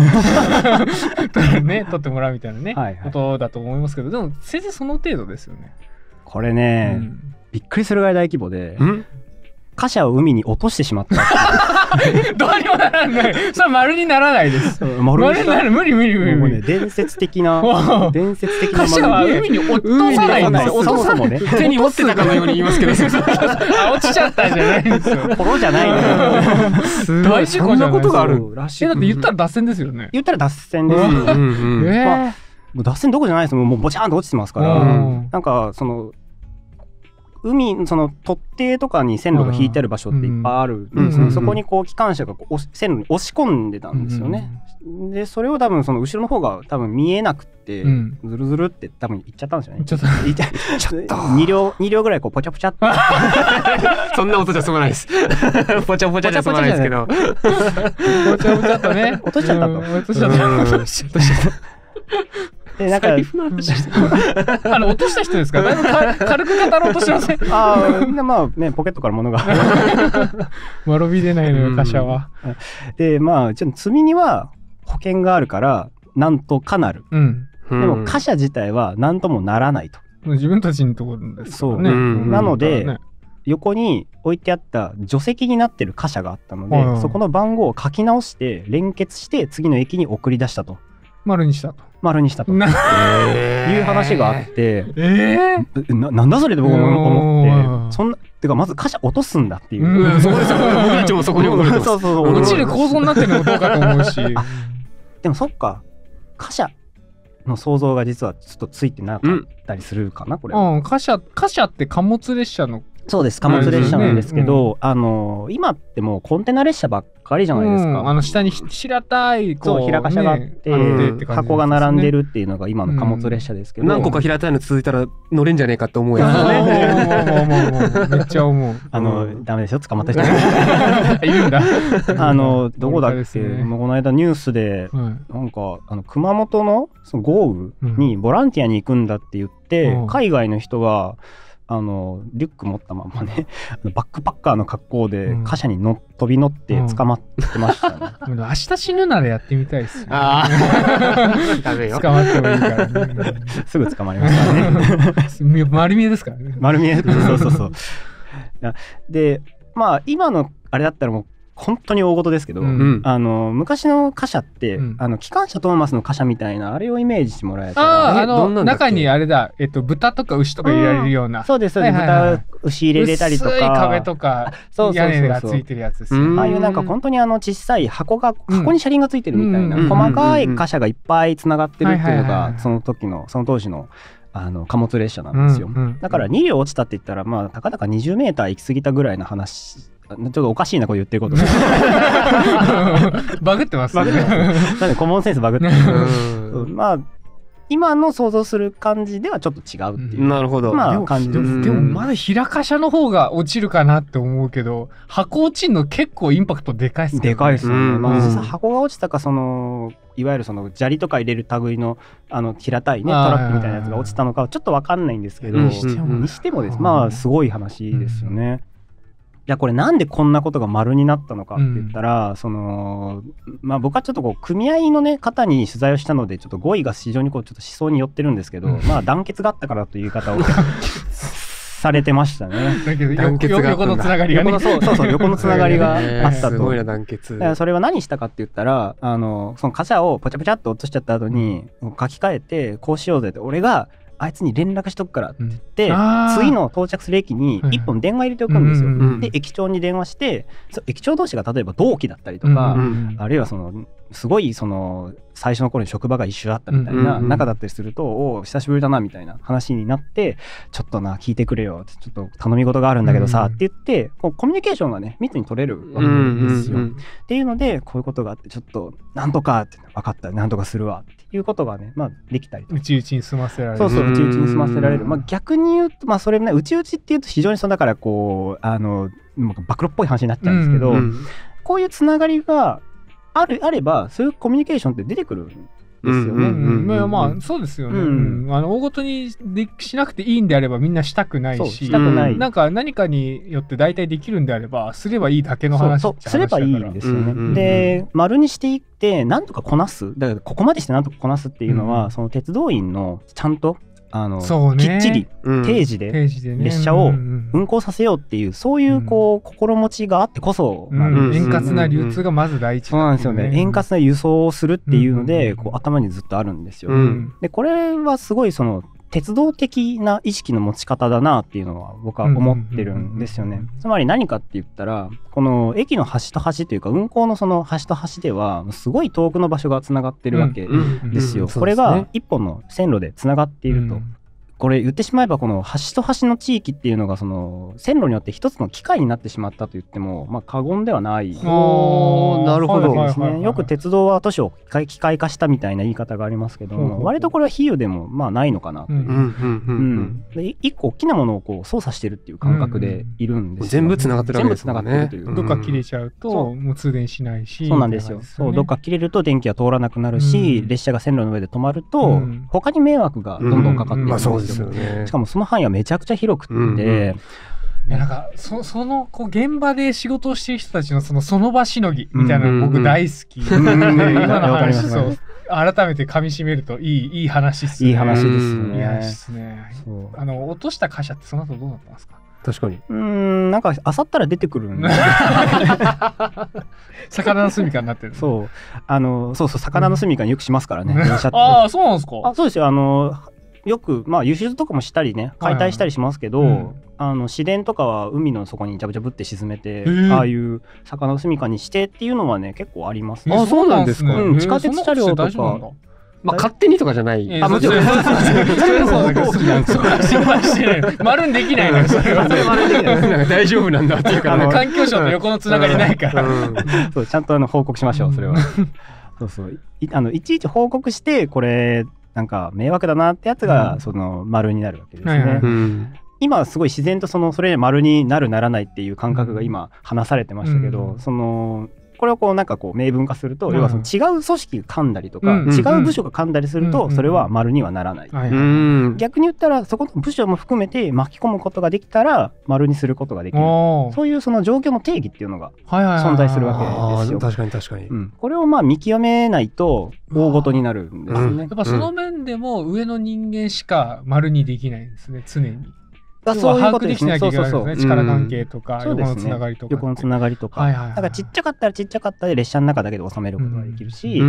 ね 取ってもらうみたいなね、はいはい。ことだと思いますけどでもせいぜいその程度ですよね。これね、うん。びっくりするぐらい大規模でん貨車を海に落としてしまった どうにもならない。それは丸にならないです。丸丸になる無理無理無理無もうね理。伝説的な伝説的な貨車は海に落とさないんですよ。落とさもそもね手に持ってたかのように言いますけど。あ落ちちゃったんじゃないんですよ。ポロじゃないのよすごい。大事故じゃないそんなことがあるそうらしいえだって言ったら脱線ですよね。言ったら脱線です、うんもうんうんうん。えう脱線どころじゃないですよもうボチャーンと落ちてますから、うんなんかその海その突堤とかに線路が引いてある場所っていっぱいあるんですね、うん。そこにこう機関車がこう線路に押し込んでたんですよね、でそれを多分その後ろの方が多分見えなくて、うん。ずるずるって多分行っちゃったんですよね。ちょっと行っちゃ2両二両ぐらいこうポチャポチャって。そんな音じゃ済まないです。ぽちゃぽちゃじゃ済まないですけど。ぼちゃぼちゃっとね。落としちゃったと。うん。落としちゃった。うんでなんか財布の話してあの落とした人ですか？だいぶか軽く語ろうとしません？あーでまあねポケットから物が。わろび出ないのよ、うん。貨車は。でまあちょっと積みには保険があるからなんとかなる。うん。でも貨車自体はなんともならないと。自分たちのところですからね。そう。うん。なのでね。横に置いてあった除籍になってる貨車があったので、はいはいそこの番号を書き直して連結して次の駅に送り出したと丸にしたと。丸にしたと。ないう話があって、えええななんだそれって僕も思うんってそんなてかまず貨車落とすんだっていう、うん。そうですよ。僕たちもそこに驚いてます。そうそうそう。うん落ちる構造になってるのもどうかと思うし。でもそっか。貨車の想像が実はちょっとついてなかったりするかな、これは。うん、貨車、貨車って貨物列車の。そうです。貨物列車なんですけど、あの今ってもうコンテナ列車ばっかりじゃないですか、うんあの下に平たい、こう、平貨車があって、ねあってね。箱が並んでるっていうのが今の貨物列車ですけど、何個か平たいの続いたら乗れんじゃねえかって思うやつ。ね。めっちゃ思う。あの、うん。ダメですよ捕まった人。いるんだ。あのどこだっけ、ねもうこの間ニュースでうんなんかあの熊本のその豪雨にボランティアに行くんだって言って、うん。海外の人があのリュック持ったままね バックパッカーの格好でうん貨車にの飛び乗って捕まってましたね。でも明日死ぬならやってみたいですよ。ああ。ダメよ。捕まってもいいからね。すぐ捕まりますからね。うん丸見えですからね。丸見えそうそうそう。でまあ今のあれだったらもう本当に大事ですけど、うん。うん。あの昔の貨車って、うん。あの機関車トーマスの貨車みたいなあれをイメージしてもらえたああ、らあ中にあれだ、えっと、豚とか牛とか入れられるような。そうですそうです、はいはいはい。豚牛入れれたりとか。薄い壁とかそうそうそうそう。屋根がついてるやつですようん。ああいうなんか本当にあの小さい箱がうん。箱に車輪がついてるみたいな、うん細かい貨車がいっぱいつながってるっていうのがその時のその当時のあの貨物列車なんですよ、うんうんだから2両落ちたって言ったらまあたかだか20メーター行き過ぎたぐらいの話ちょっとおかしいなこれ言ってること。バグってますバグってます。なんでコモンセンスバグってるうん。まあ今の想像する感じではちょっと違うっていう、なるほど。まあでも感じ。ですでもまだ平貨車の方が落ちるかなって思うけど箱落ちんの結構インパクトでかいっすね。でかいですよね、うん。まあ、箱が落ちたかそのいわゆるその砂利とか入れる類のあの平たいねトラックみたいなやつが落ちたのかはちょっと分かんないんですけど、うんにしてもですうんまあすごい話ですよね。いやこれなんでこんなことが丸になったのかって言ったら、そのまあ僕はちょっとこう組合のね方に取材をしたのでちょっと語彙が非常にこうちょっと思想に寄ってるんですけど、うん。まあ団結があったからという言い方を されてましたね。横のつながりがね。横のそうそうそう横のつながりがあったと。すごいな団結。だからそれは何したかって言ったらあのそのカシャをポチャポチャって落としちゃった後に書き換えてこうしようぜって俺があいつに連絡しとくからって言って、あー。次の到着する駅にはいはい。1本電話入れておくんですよ。うんうんで駅長に電話して駅長同士が例えば同期だったりとか、うん。あるいはそのすごいその最初の頃に職場が一緒だったみたいな仲だったりすると、おう久しぶりだなみたいな話になってちょっとな聞いてくれよちょっと頼み事があるんだけどさ、うんって言ってこうコミュニケーションがね密に取れるわけうんですよ。うんっていうのでこういうことがあってちょっとなんとかって分かったなんとかするわっていうことがねまあできたりとか。うちうちに済ませられる。そうそううちうちに済ませられる、うんまあ、逆に言うとまあそれねうちうちっていうと非常にそのだからこうあの暴露っぽい話になっちゃうんですけど、うん。こういうつながりがあるあればそういうコミュニケーションって出てくるんですよね。まあまあそうですよね、うん。うん。あの大ごとにでしなくていいんであればみんなしたくないし。したくない、うん。なんか何かによって大体できるんであればすればいいだけの話そうそうすればいいんですよね。で丸にしていってなんとかこなす。だからここまでしてなんとかこなすっていうのは、うん。その鉄道員のちゃんとあの、そうね。きっちりうん。定時で列車を運行させようっていうそういうこう、心持ちがあってこそうんなん。円滑な流通がまず第一そうなんですよね。円滑な輸送をするっていうので、うん。こう頭にずっとあるんですよ。うん。でこれはすごいその鉄道的な意識の持ち方だなっていうのは僕は思ってるんですよねうん。つまり何かって言ったらこの駅の端と端というか運行のその端と端ではすごい遠くの場所がつながってるわけうんですよ。うんこれが一本の線路でつながっていると。これ言ってしまえばこの端と端の地域っていうのがその線路によって一つの機械になってしまったと言ってもまあ過言ではない。なるほど。はいはいはいはい。ね。よく鉄道は都市を機械機械化したみたいな言い方がありますけどほうほうほう割とこれは比喩でもまあないのかなとういう。うんうんううん。ん、でい一個大きなものをこう操作してるっていう感覚でいるんですよ、全部つながってるわけです全部つながってるというどっか切れちゃうそともう通電しないしそうなんですよ。そうどっか切れると電気が通らなくなるし、うん。列車が線路の上で止まると、うん。他に迷惑がどんどんかかっていくんですよ。まあそうですよね。しかもその範囲はめちゃくちゃ広くって、うんうん。いやなんかそそのこう現場で仕事をしてる人たちのそのその場しのぎみたいなうんの僕大好き。で、うんうんうん。今の話すそう。改めて噛み締めるといいいい話っすね。いい話ですうんいい話。すね。あの落とした貨車ってその後どうなったんですか？確かに。うーんなんかあさったら出てくるんで。魚の住みかになってるそう。あのそうそう魚の住みかによくしますからね、電車って。ああそうなんですか？あそうですよ。あのよくまあ輸出とかもしたりね解体したりしますけど、はいはいうん。あの市電とかは海の底にジャブジャブって沈めて、ー。ああいう魚の住みかにしてっていうのはね結構あります。ね。あそうなんですか。ねうん地下鉄車両とか。まあ勝手にとかじゃない。えーあもちろん。それそうそう。心配してない丸にできないのよ。それは。大丈夫なんだってい。うか環境省と横のつながりないから。うん。そうちゃんとあの報告しましょうそれは。そうそう。いあのいちいち報告してこれなんか迷惑だなってやつが、うん。その丸になるわけですね。今はすごい自然とそのそれ丸になるならないっていう感覚が今話されてましたけど、うん。そのこれをこうなんかこう明文化すると、うん。要はその違う組織が噛んだりとか、うん。違う部署が噛んだりすると、うん。それは丸にはならない。逆に言ったらそこの部署も含めて巻き込むことができたら丸にすることができる。そういうその状況の定義っていうのが、存在するわけあですよ。ー確かに確かに。うん。これをまあ見極めないと大ごとになるんですよね。やっ。ぱその面でも上の人間しか丸にできないんですね常に。あそういうことですね。そうそうそう。力関係とか、横のつながりとか。横のつながりとか、だからちっちゃかったらちっちゃかったで列車の中だけで収めることができるし、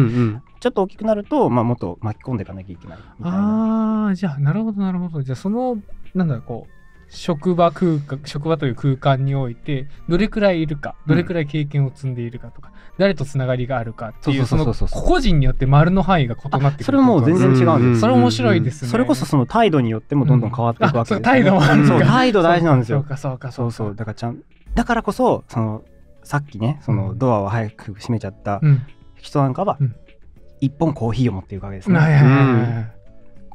ちょっと大きくなると、まあ、もっと巻き込んでいかなきゃいけないみたいな。ああ、じゃあ、なるほど、なるほど。じゃあ、その、なんだろう、こう、職場空間、職場という空間において、どれくらいいるか、どれくらい経験を積んでいるかとか、誰とつながりがあるかっていう、そうの個々人によって丸の範囲が異なってくるそれはもう全然違うんです。それ面白いですね。それこそその態度によってもどんどん変わっていくわけです、うんあそう態度もあるそう態度大事なんですよそう。か、そうか、そうそうか。だからちゃんだからこそそのさっきねそのドアを早く閉めちゃったうん。人なんかはうん一本コーヒーを持っていくわけですね。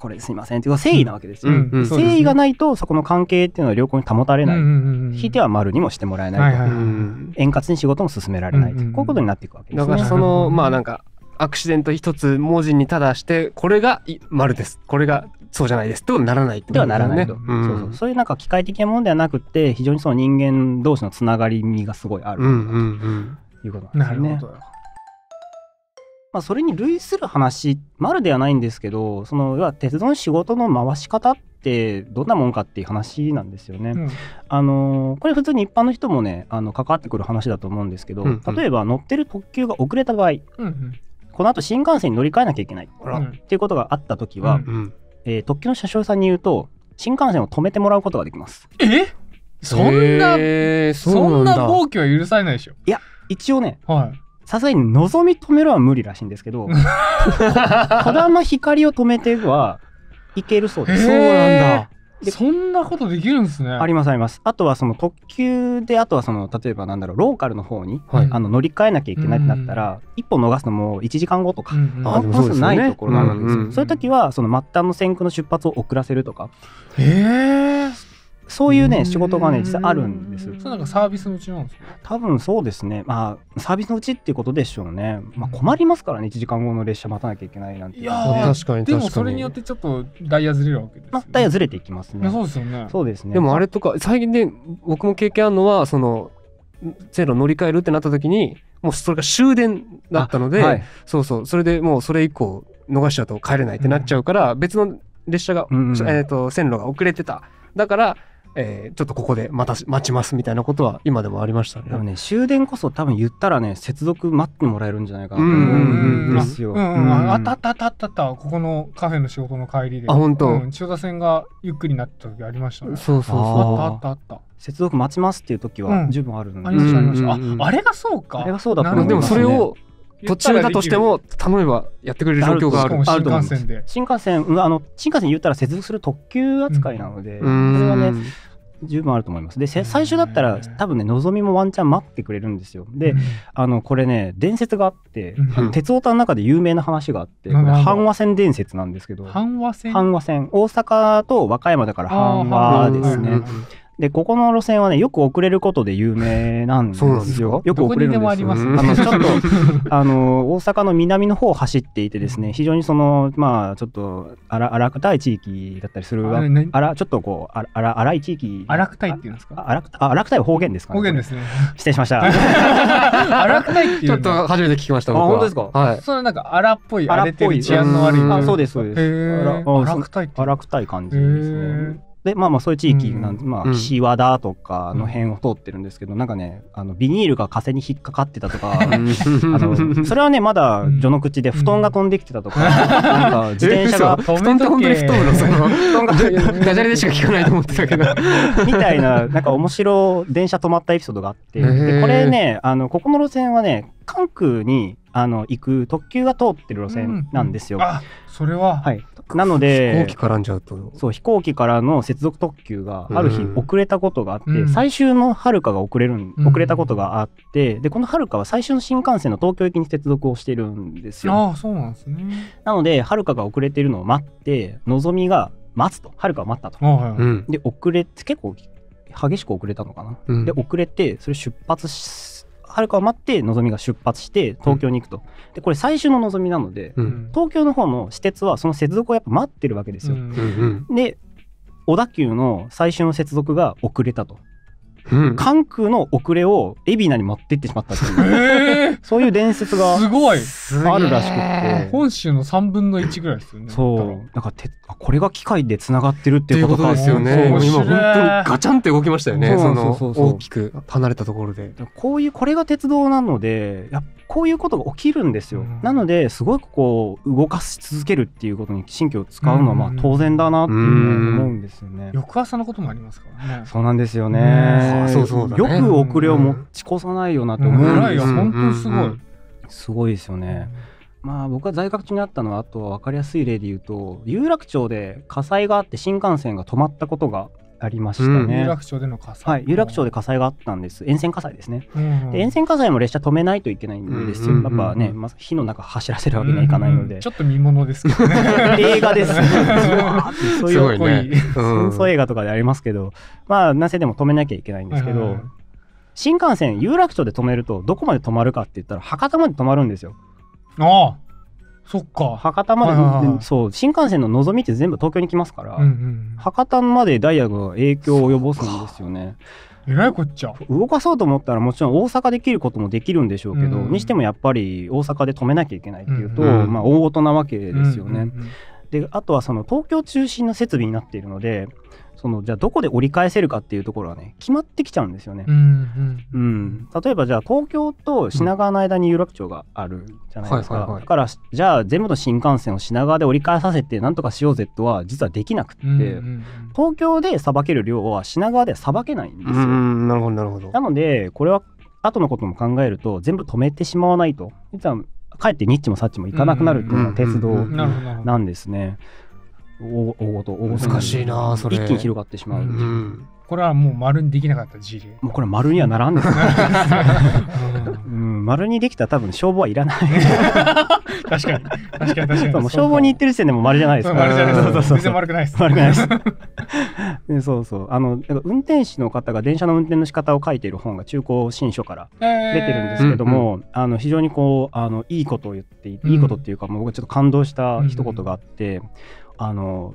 はいはいはいはい。これすいませんっていう誠意なわけですよ。うんうんそうですね誠意がないとそこの関係っていうのは良好に保たれない。ひいては丸にもしてもらえないと、はいはいうん円滑に仕事も進められないと、こういうことになっていくわけですね。だからそのまあなんかアクシデント一つ文字にただしてこれがい丸ですこれがそうじゃないですとはならないってでことねはならないと、うんそうそうそういうなんか機械的なものではなくって非常にその人間同士のつながり味がすごいあるということなですよね。なんるほど。まあ、それに類する話丸ではないんですけどその要は鉄道の仕事の回し方ってどんなもんかっていう話なんですよね。うん。あのーこれ普通に一般の人もねあの関わってくる話だと思うんですけど、うん。うん例えば乗ってる特急が遅れた場合うんうん。この後新幹線に乗り換えなきゃいけない。うん。っていうことがあった時は、うん。うん。えー特急の車掌さんに言うと新幹線を止めてもらうことができます。え？そんな、へーそんな暴挙は許されないでしょ。一応ねはい。さすがに望み止めるは無理らしいんですけど こだま光を止めてはいけるそうです。そうなんだでそんなことできるんですね。ありますあります。あとはその特急であとはその例えばなんだろうローカルの方に、はいあの乗り換えなきゃいけないってなったら、一本逃すのも1時間後とか、うんうんあでもそうですよねないところなわけですよ。うんうんそういう時はその末端の線区の出発を遅らせるとかへえ。そういうね仕事がね実際あるんです。それなんかサービスのうちなんですか？多分そうですねまあサービスのうちっていうことでしょうね。まあ困りますからね1時間後の列車待たなきゃいけないなんていやー確かにでもそれによってちょっとダイヤずれるわけですよ、ね。まあダイヤずれていきますね。そうですよね。そうですね。でもあれとか最近で僕も経験あるのはその線路乗り換えるってなった時にもうそれが終電だったので、はいそうそうそれでもうそれ以降逃しちゃうと帰れないってなっちゃうから、別の列車が、うんうんえー、と線路が遅れてただから、えーちょっとここで待たし待ちますみたいなことは今でもありましたね。でもね終電こそ多分言ったらね接続待ってもらえるんじゃないかなと思うんうんうんですよ。うんうんうんあったあったあったあったあったここのカフェの仕事の帰りであ本当うん、千代田線がゆっくりになった時ありましたねそうそうあそあったあったあった接続待ちますっていう時はうん十分あるんで、ありましたありました、うんうんうんああれがそうかあれがそうだとう。思いでもそれを途中だとしても頼めばやってくれる状況がある。あると思います。幹線で。新幹線うんあの新幹線言ったら接続する特急扱いなので、うこれはねん十分あると思います。でせ最初だったら多分ねのぞみもワンチャン待ってくれるんですよ。で、うん。あのこれね伝説があって、うん。鉄オタの中で有名な話があって、阪和線伝説なんですけど。阪和線？阪和線。大阪と和歌山だから阪和ですね、でここの路線はねよく遅れることで有名なんです そうなんですか？よよく遅れるんですもありますうんあのちょっと あの大阪の南の方を走っていてですね非常にそのまあちょっと荒荒くたい地域だったりするあれね荒ちょっとこうあ荒荒い地域。荒くたいっていうんですか？あ荒くあ荒くたいは方言ですかね方言ですね。失礼しました。荒くたいっていちょっと初めて聞きました僕は。あ本当ですか？はい。それなんか荒っぽい荒っぽいる治安の悪いうんあそうですそうです。荒くたいって荒くたい感じへですー。ねでまあまあそういう地域なんうんまあうん。岸和田とかの辺を通ってるんですけど、なんかねあのビニールが風に引っかかってたとか あのそれはねまだ序の口で布団が飛んできてたとか、なんか自転車が布団 って本当に布団のその？布団がダジャレでしか聞かないと思ってたけど。みたいななんか面白い電車止まったエピソードがあって。でこれねあのここの路線はね関空にあの行く特急が通ってる路線なんですよ。あそれは、はい、なの飛で行機絡んじゃうと。そう飛行機からの接続特急がある日うん遅れたことがあって、うん最終のはるかが遅れるんうん遅れたことがあってでこのはるかは最終の新幹線の東京行きに接続をしてるんですよ。ああそうなんですねなのではるかが遅れてるのを待ってのぞみが待つとはるかは待ったと。あはい。で遅れて結構激しく遅れたのかな。うんで遅れてそれ出発しはるかを待ってのぞみが出発して東京に行くと。でこれ最終ののぞみなので、うん。東京の方の私鉄はその接続をやっぱ待ってるわけですよ。で小田急の最終の接続が遅れたと。うん。関空の遅れを海老名に持って行ってしまったっていう。えそういう伝説がすごい。あるらしくって。本州の3分の1ぐらいですよね。そう。なんかてあこれが機械でつながってるっていううことかですよね。今本当にガチャンって動きましたよね。その大きく離れたところで。こういうこれが鉄道なのでやっこういうことが起きるんですよ、うんなのですごくこう動かし続けるっていうことに神経を使うのはまあうん当然だなって思うんですよね。翌朝のこともありますからねそうなんですよねそうそうだねよく遅れを持ち越さないよなって思ううんんですよ。本当にすごい、うんすごいですよね。まあ僕は在学中にあったのはあとは分かりやすい例で言うと有楽町で火災があって新幹線が止まったことがありましたうんね。有楽町での火災はい、有楽町で火災があったんです。沿線火災ですね。うんで沿線火災も列車止めないといけないんですよ。うんやっぱね、まず火の中走らせるわけにはいかないのでうんち。ょっと見物ですけどね 映画です。そういうすごいね。戦争映画とかでありますけど、まあ、なぜでも止めなきゃいけないんですけどはいはいはい、新幹線、有楽町で止めると、どこまで止まるかって言ったら、博多まで止まるんですよ。ああ。そっか。博多まで、はいはそう、新幹線ののぞみって全部東京に来ますから、うんうん博多までダイヤが影響を及ぼすんですよね。えらいこっちゃ。動かそうと思ったらもちろん大阪で切ることもできるんでしょうけど、うんにしてもやっぱり大阪で止めなきゃいけないっていうと、うんまあ、大事なわけですよね。うんうんうん。であとはその東京中心の設備になっているのでそのじゃあどこで折り返せるかっていうところはね決まってきちゃうんですよね。うんうん。うん、例えばじゃあ東京と品川の間に有楽町があるじゃないですか、はいはいはい。だからじゃあ全部の新幹線を品川で折り返させてなんとかしようぜとは実はできなくって、うんうん東京でさばける量は品川ではさばけないんですうよ。んなるほどなるほど。なのでこれは後のことも考えると全部止めてしまわないと。実はかえってニッチもサッチもいかなくなるっていうのが鉄道うんうんなるほどなるほど。なんですね。大大ごと大ごと難しいなそれ一気に広がってしまう、ううんこれはもう丸にできなかった事例。もうこれ丸にはならんですよ、うん、丸にできたら多分消防はいらない確かに。確かに確かに。もう消防に行ってる時点でも丸じゃないですそうから丸じゃないです。そうそうそう全然丸くないです。悪くないです。でそうそう。あの、だか運転士の方が電車の運転の仕方を書いている本が中古新書から出てるんですけども、あの非常にこうあのいいことを言っていいことっていうか、もう僕ちょっと感動した一言があって、あの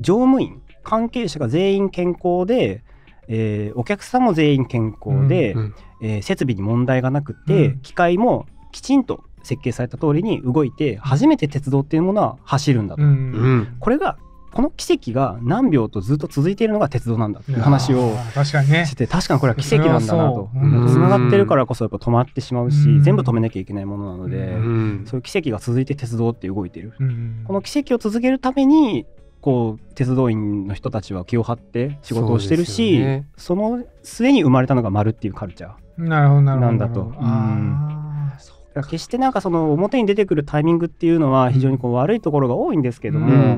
乗務員関係者が全員健康で、えーお客さんも全員健康で、うんえー設備に問題がなくて、うん。機械もきちんと設計された通りに動いて初めて鉄道っていうものは走るんだと。うんうん。これがこの奇跡が何秒とずっと続いているのが鉄道なんだっていう話をし。て確かにこれは奇跡なんだなと。つながってるからこそやっぱ止まってしまうしうん。全部止めなきゃいけないものなのでうん。そういう奇跡が続いて鉄道って動いてる。うん。この奇跡を続けるためにこう鉄道員の人たちは気を張って仕事をしてるしその末に生まれたのが丸っていうカルチャー。なんだと。決してなんかその表に出てくるタイミングっていうのは非常にこう悪いところが多いんですけども、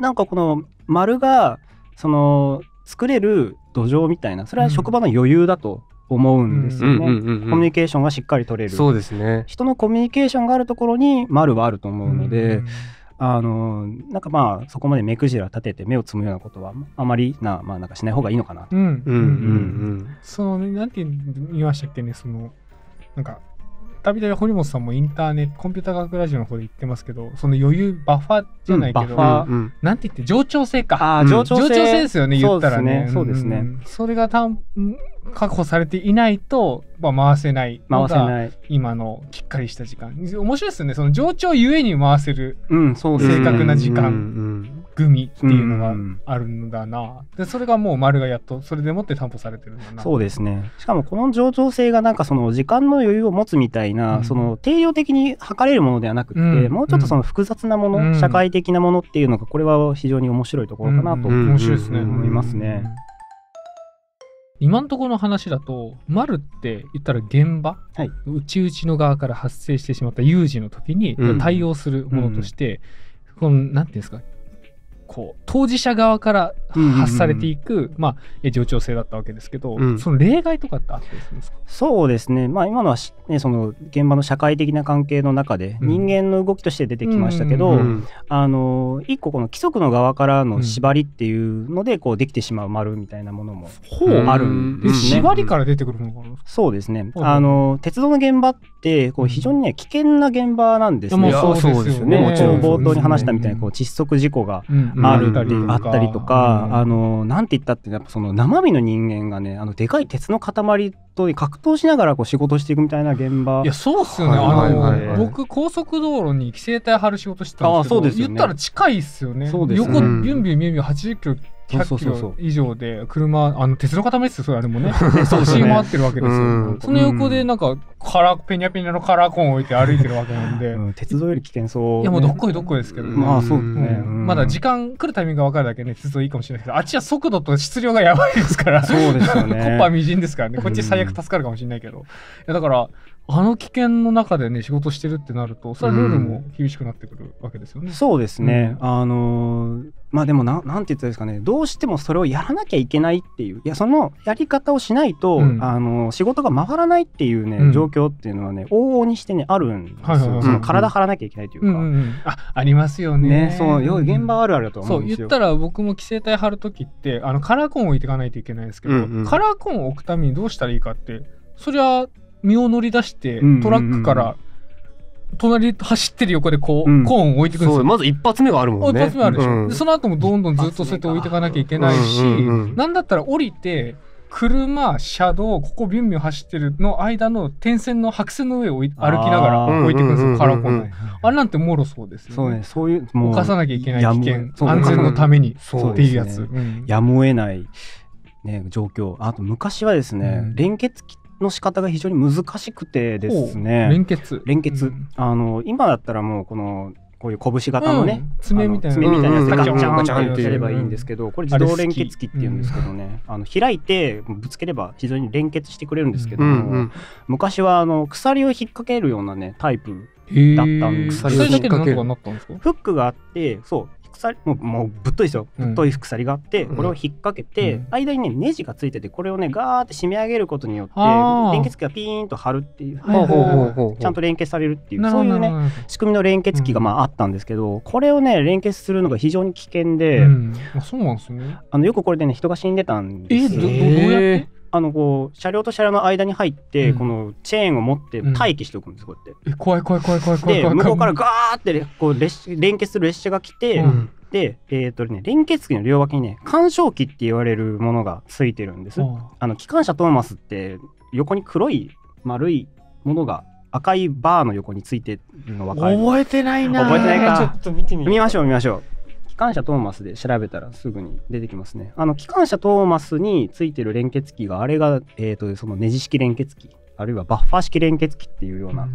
なんかこの丸がその作れる土壌みたいなそれは職場の余裕だと思うんですよね。うんうんうんうんコミュニケーションがしっかり取れる。そうですね人のコミュニケーションがあるところに丸はあると思うので、うんあのなんかまあそこまで目くじら立てて目をつむようなことはあまりな,、まあ、なんかしない方がいいのかなと。うんうんうんそのねなんて言いましたっけねそのなんかたびたび堀本さんもインターネットコンピュータ学ラジオの方で言ってますけどその余裕バッファーじゃないけど、うんバッファ。ーうんうん。なんて言って冗長性か。あ冗長性。冗長性ですよね言ったらね。そうですね。それがたん確保されていないと、まあ、回せない回せない。今のきっかりした時間。面白いですよね。その冗長ゆえに回せるうん、そう正確な時間。うん組っていうのがうんあるんだな、でそれがもう丸がやっとそれでもって担保されてるんだな。そうですね。しかもこの冗長性がなんかその時間の余裕を持つみたいな、うん。その定量的に測れるものではなくて、うん。もうちょっとその複雑なもの、うん。社会的なものっていうのがこれは非常に面白いところかなと。うん。面白いですね、うん。思いますね今のところの話だと丸って言ったら現場、はい内々の側から発生してしまった有事の時にうん。対応するものとして、このなん。ていうん。ですかこう当事者側から発されていく、まあえ冗長性だったわけですけど、うん。その例外とかってあったりするんですか、そうですね。まあ今のはし、ね、その現場の社会的な関係の中でうん。人間の動きとして出てきましたけど、うんうんあの一個この規則の側からの縛りっていうのでこうできてしまう丸みたいなものもあるんでですね。縛りから出てくるのか？なそうですね。うんあの鉄道の現場ってこう非常にね危険な現場なんですね。そうですよね。もちろん冒頭に話したみたいうんにこう窒息事故がうん。あるうんあったりとか、うん。あのなんて言ったってやっぱその生身の人間がねあのでかい鉄の塊と格闘しながらこう仕事していくみたいな現場。いやそうっすよね、はいあの、はいはい。僕高速道路に規制帯張る仕事してたんですけどあそうですよね。言ったら近いっすよね。そうです横ビうん。ュンビュンビュンビュン80キロ100キロ以上で車あの鉄の塊ですよそれあれもね。そう走り回ってるわけですよ、うん。その横でなんかカラーペニャペニャのカラーコーン置いて歩いてるわけなんで、うん。鉄道より危険そう、ね、いやもうどっこいどっこいですけど、うんまあそうね、まだ時間来るタイミングが分かるだけね鉄道いいかもしれないけどあっちは速度と質量がやばいですから。そうですよね。コッパみじんですからね。こっち最悪助かるかもしれないけど、いやだからあの危険の中でね仕事してるってなるとそれはルールも厳しくなってくるわけですよね。そうですね、あのーまあでもななんて言ったらいいですかね。どうしてもそれをやらなきゃいけないっていういやそのやり方をしないと、うん。あの仕事が回らないっていうね、うん。状況っていうのはね往々にしてねあるんですよ、はいはいはい。その体張らなきゃいけないというか、うんうんうん、あありますよね。ねそう要は現場あるあるだとそう思うんですよ。言ったら僕も規制帯張るときってあのカラーコーン置いていかないといけないんですけど、うんうん。カラーコーンを置くためにどうしたらいいかってそりゃ身を乗り出してトラックから隣走ってる横でこう、うん。コーンを置いていくんですまず一発目があるもんね。一発目あるでしょ、うん。でその後もどんどんずっとそうやって置いていかなきゃいけないし、なんだったら降りて車車道ここビュンビュン走ってるの間の点線の白線の上を歩きながら置いていくんですよ。カラコン内あれなんてもろそうですよそうねそういうもう犯さなきゃいけない危険。安全のためにそうっていうやつ、そううん。やむを得ない、ね、状況。あと昔はですね、うん。連結の仕方が非常に難しくてですね。連結。連結、うん。あの今だったらもうこのこういう拳型のね、うん。爪みたいな。あの爪みたいなやつうんガチャンガガチャンってやればいいんですけどこれ自動連結機っていうんですけどね、あの開いてぶつければ非常に連結してくれるんですけどうも、昔はあの鎖を引っ掛けるようなねタイプだったんですそれだけでなんとかなったんですか？フックがあってそう鎖もうもうぶっといですよ。うん。ぶっとい鎖があって、うん。これを引っ掛けて、うん。間にねネジがついててこれをねガーって締め上げることによって連結機がピーンと張るっていう、ちゃんと連結されるっていうそういうね仕組みの連結機がまああったんですけど、これをね連結するのが非常に危険で、うん。あそうなんですね。あのよくこれでね人が死んでたんですよ。えどどどうやって？あのこう車両と車両の間に入って、うん。このチェーンを持ってうん。待機しておくんですこうやって。え怖い怖い怖い怖い怖い怖い。で向こうからガーってねこう列車連結する列車が来て、うん。で、えーとね、連結機の両脇にね干渉機って言われるものがついてるんです。ああの機関車トーマスって横に黒い丸いものが赤いバーの横についてるの分かる？覚えてないな覚えてないか？ちょっと見てみ見ましょう見ましょう機関車トーマスで調べたらすぐに出てきますね。あの機関車トーマスについてる連結機があれが、えー、とそのネジ式連結機あるいはバッファー式連結機っていうような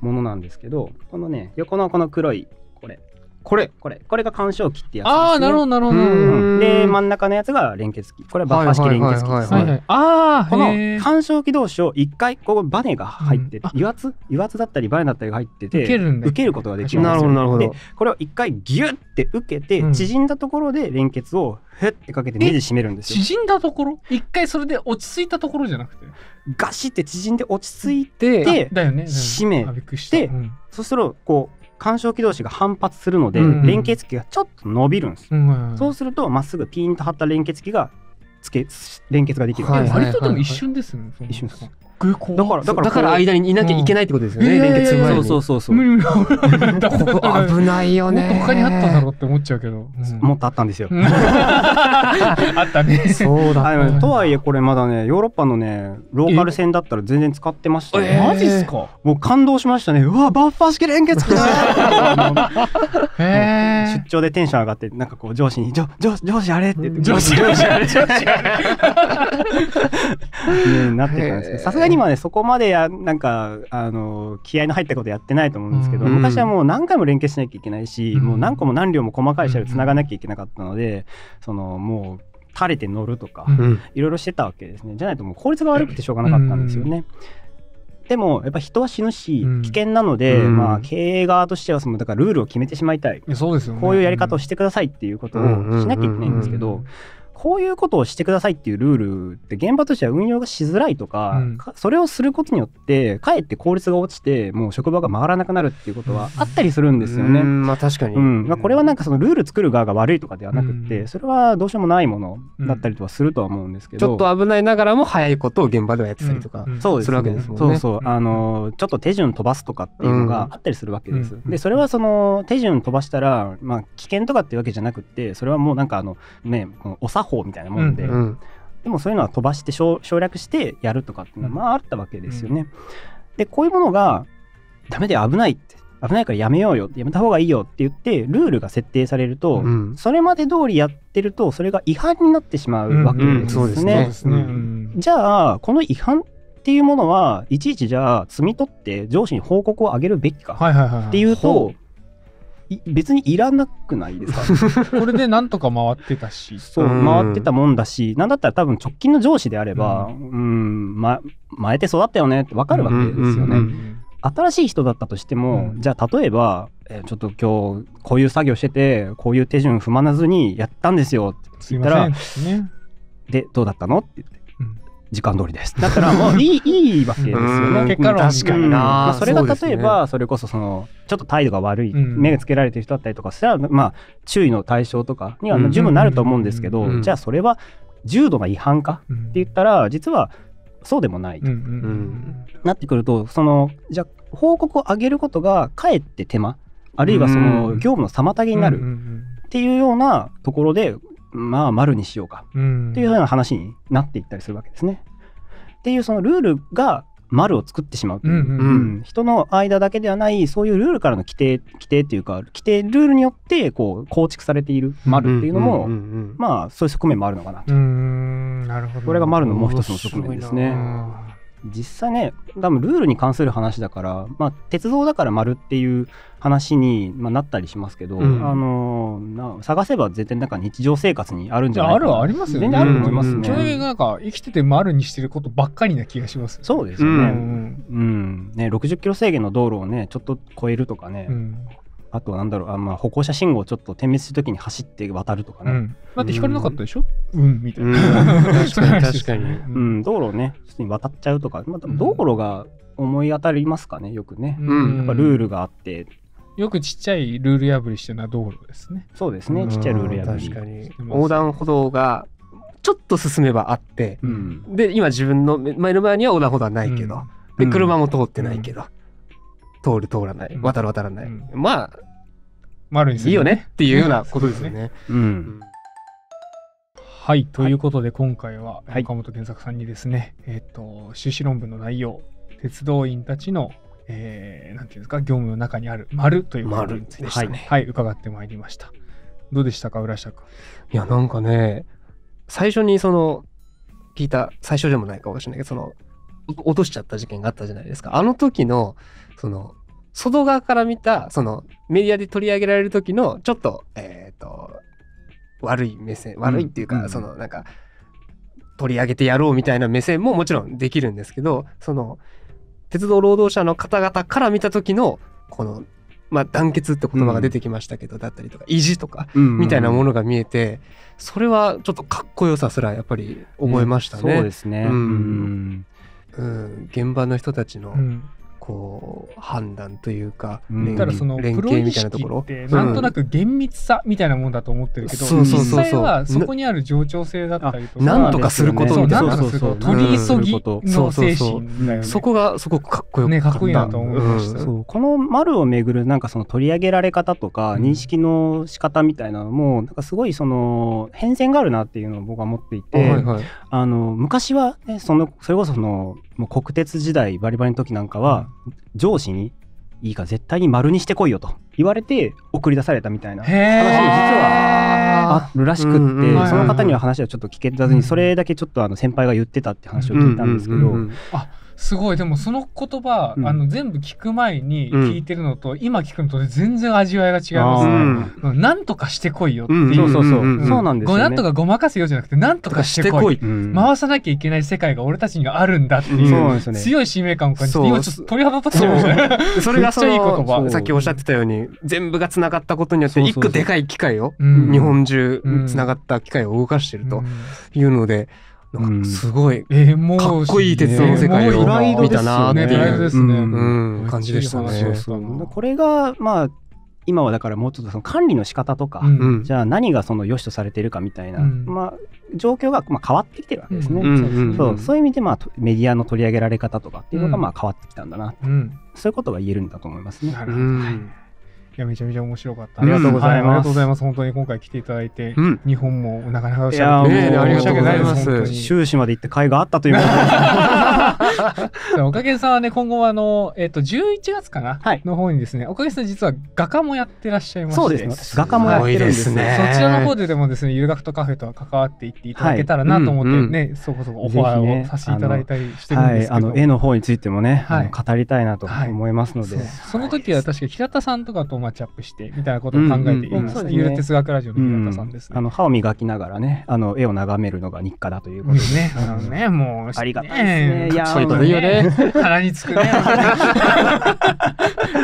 ものなんですけどこのね横のこの黒いこれこれこれこれが干渉機ってやつです、ね、ああなるほどなるほど。で真ん中のやつが連結機これはバッファー式連結機ですね。ああこの干渉機同士を一回ここバネが入ってて、うんあ油圧油圧だったりバネだったりが入ってて受ける受けることができるんですよ。なるほどなるほど。でこれを一回ギュッて受けて、うん。縮んだところで連結をフッてかけてネジ締めるんですよ。縮んだところ？一回それで落ち着いたところじゃなくて？ガシって縮んで落ち着いて、でだよね。うん。締めあびっくりした。でうん。そしたらこう干渉機同士が反発するので、うん連結機がちょっと伸びるんです、うんそうするとまっすぐピーンと張った連結機がつけ連結ができる、はいえ割とでも一瞬ですよね一瞬ですだからだからだから間にいなきゃいけないってことですよね、うん。連結する前に。そうそうそうそう。無理無理。だここ危ないよね。もっと他にあっただろうって思っちゃうけど、うん。もっとあったんですよ、うん。あったね。そうだあのとはいえこれまだねヨーロッパのねローカル線だったら全然使ってましたマジっすか？もう感動しましたね。うわバッファー式連結機だ へ出張でテンション上がってなんかこう上司に「上上上司あれ?」って言って上司上司あれ？上司あれ？ねなってたんですけど。さすがに今ねそこまでやなんかあの気合の入ったことやってないと思うんですけど、うん。昔はもう何回も連結しなきゃいけないし、うん。もう何個も何両も細かい車両つながなきゃいけなかったので、そのもう垂れて乗るとか、うん。うんいろいろしてたわけですね。じゃないともう効率が悪くてしょうがなかったんですよね。でもやっぱ人は死ぬしうん。危険なので、うん。まあ、経営側としてはそのだからルールを決めてしまいたい。そうですよね。こういうやり方をしてくださいっていうことをしなきゃいけないんですけど、こういうことをしてくださいっていうルールって現場としては運用がしづらいとか,うん。か、それをすることによってかえって効率が落ちてもう職場が回らなくなるっていうことはあったりするんですよね。うんまあ確かに、うん。まあ、これはなんかそのルール作る側が悪いとかではなくって、うん。それはどうしようもないものだったりとかするとは思うんですけど、ちょっと危ないながらも早いことを現場ではやってたりとか、うん。そうですするわけですもんね。そうあのちょっと手順飛ばすとかっていうのがあったりするわけです。うん。でそれはその手順飛ばしたら、まあ、危険とかっていうわけじゃなくってそれはもうなんかあのねお作法みたいなもんで、うんうん。でもそういうのは飛ばして省省略してやるとかっていうのはまああったわけですよね。でこういうものがダメで危ないって危ないからやめようよやめた方がいいよって言ってルールが設定されると、うん。それまで通りやってるとそれが違反になってしまうわけうん。ですそうですね。じゃあこの違反っていうものはいちいちじゃあ摘み取って上司に報告を上げるべきかはいはいはいっていうほとい別にいらなくないですか？これでなんとか回ってたし。そううん。回ってたもんだしなんだったら多分直近の上司であればうん、ま、前手育ったよねって分かるわけですよね。うんうんうん新しい人だったとしても、うん。じゃあ例えば、えーちょっと今日こういう作業しててこういう手順踏まなずにやったんですよって言ったらね、でどうだったの？って言って。うん時間通りです。だったらもういいいいわけですようん。ね。結果論。確かにな。うん。まあ、それが例えばそれこそそのちょっと態度が悪い、うん。目がつけられてる人だったりとかしたらまあ注意の対象とかにはうん。十分なると思うんですけど、うん。じゃあそれは重度な違反かうんって言ったら実はそうでもないとうんうんなってくるとそのじゃあ報告を上げることがかえって手間あるいはそのうん。業務の妨げうんになるうん。っていうようなところでまあ丸にしようか。うん。っていうような話になっていったりするわけですね。っていうそのルールが丸を作ってしまうという、うんうんうん。人の間だけではないそういうルールからの規定規定っていうか規定ルールによってこう構築されている丸っていうのも、んんうんまあそういう側面もあるのかなと。なるほど。これが丸のもう一つの側面ですうね。ん実際ね多分ルールに関する話だから、まあ、鉄道だから丸っていう話に、まあ、なったりしますけど、うん。あのな探せば絶対なんか日常生活にあるんじゃないあるかなはありますよね。全然あると思いますうん。ね。基本的になんか生きてて丸にしてることばっかりな気がしますそうですよね。うん。うん。ね、60キロ制限の道路をねちょっと超えるとかね、うんあとはなんだろうあ、まあ、歩行者信号をちょっと点滅するときに走って渡るとかね、うん。だって光れなかったでしょ？うんみたいな。うん。確かに。確かに。ううん。道路をね普通に渡っちゃうとか、まあ、多分道路が思い当たりますかねよくね、うん。やっぱルールがあって。よくちっちゃいルール破りしてるのは道路ですね。そうですね。ちっちゃいルール破り。確かに。横断歩道がちょっと進めばあってうん。で今自分の前の前には横断歩道はないけど、うん。で車も通ってないけど、通る通らない。うん。渡る渡らない、うん。まあ丸にする。いいよね。っていうようなことですよね。うん。はい、ということで今回ははい。岡本健作さんにですね、えっ、と修士論文の内容鉄道員たちの、えーなんていうんですか業務の中にある丸という丸。についてでしたね。はい、伺ってまいりました。どうでしたか浦下君？いやなんかね最初にその聞いた最初でもないかもしれないけどそのお落としちゃった事件があったじゃないですか。あの時のその外側から見たそのメディアで取り上げられる時のちょっとえっ、と悪い目線悪いっていうか、うん。そのなんか取り上げてやろうみたいな目線ももちろんできるんですけどその鉄道労働者の方々から見た時のこのまあ団結って言葉が出てきましたけど、だったりとか意地とかみたいなもののが見えて、それはちょっとかっこよさすらやっぱり覚えましたね。そうですね、うん。うん。うん、現場の人たちのうん、こう判断というか、うん。連ただその連携みたいなところ？ってなんとなく厳密さみたいなもんだと思ってるけど、そうそうそう実際はそこにある冗長性だったりとか、なんとかすることみたいな。なんとかすることそうそうそう。取り急ぎうんの精神だよね。そこがすごくかっこよかった。ねかっこいいなと思いました。うん。そう。この丸をめぐるなんかその取り上げられ方とかうん。認識の仕方みたいなのもなんかすごいその変遷があるなっていうのを僕は思っていて、はいはい。あの昔は、ね、そのそれこそそのもう国鉄時代バリバリの時なんかは、上司にいいか絶対に丸にしてこいよと言われて送り出されたみたいな話も実はあるらしくって、うんうんうん。その方には話はちょっと聞けたずに、うん。それだけちょっとあの先輩が言ってたって話を聞いたんですけど、うんうんうんすごい。でもその言葉、うん。あの全部聞く前に聞いてるのと、今聞くのとで全然味わいが違います。あね。ー。うん。なんとかしてこいよっていう。うんそうそうそう、なんですよね。ごなんとかごまかせよじゃなくてなんとかしてこい。うん。回さなきゃいけない世界が俺たちにはあるんだっていう、強い使命感を感じて今ちょっと鳥肌立ってしまいましたね。それがそめっちゃいい言葉。のさっきおっしゃってたように全部がつながったことによって一個でかい機械をうん。日本中うん。つながった機械を動かしてるとうん。いうのですごいえーもうかっこいい鉄道の世界を見たなっていう。感じでしたね。これがまあ今はだからもうちょっとその管理の仕方とか、うん。うん。じゃあ何がその良しとされているかみたいな、うん。まあ、状況がまあ変わってきてるわけですね。そう。そういう意味で、まあ、とメディアの取り上げられ方とかっていうのがうん。まあ変わってきたんだな、うん。そういうことが言えるんだと思いますね。なるほど。うんはいいやめちゃめちゃ面白かった。ありがとうございます。はありがとうございます。本当に今回来ていただいて、うん。日本もなかなかおしいやーゃれでねありがとうございます。終始まで行って会があったということで。おかげさんはね、今後はあの、えっと、11月かな、はい。の方にですね、おかげさん実は画家もやってらっしゃいまして、そうです。画家もやってるんですすごいですね。そちらの方ででもですね、ゆるがくとカフェとは関わっていっていただけたらなと思ってはいね、そこそこオファーをさせていただいたりしてるんはい、ですけど、あの絵の方についてもね、語りたいなとはい。思いますので、その時は確か平田さんとかとマッチアップしてみたいなことを考えていうんうんますね。ゆる哲学ラジオのうん平田さんですね。あの歯を磨きながらねあの絵を眺めるのが日課だといううんことで、ね、あのね、もう、ありがたいですねいやーそういうこといいよね。鼻につくね。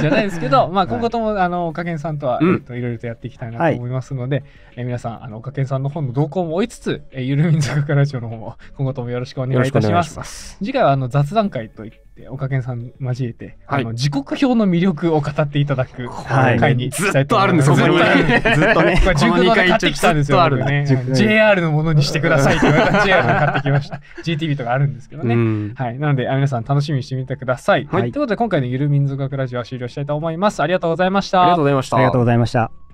じゃないですけど、まあ、今後とも、あの、おかげんさんとは、うんえっと、いろいろとやっていきたいなと思いますので、え皆さん、あの、おかげんさんの本の動向も追いつつ、えゆる民族学ラジオの方も、今後ともよろしくお願いいたします。ます。次回は、あの、雑談会といって、おかげんさん交えて、はいあの、時刻表の魅力を語っていただくはい会に。ずっとあるんですよずっとあるずっとねこれ塾堂で買ってきたんですよ。ね JR のものにしてくださいって言われた JR で買ってきました。GTV とかあるんですけどね。うんはい。なので、あ皆さん楽しみにしてみてください。はいということで、今回のゆる民族学ラジオは終了したいと思います。ありがとうございました。ありがとうございました。ありがとうございました。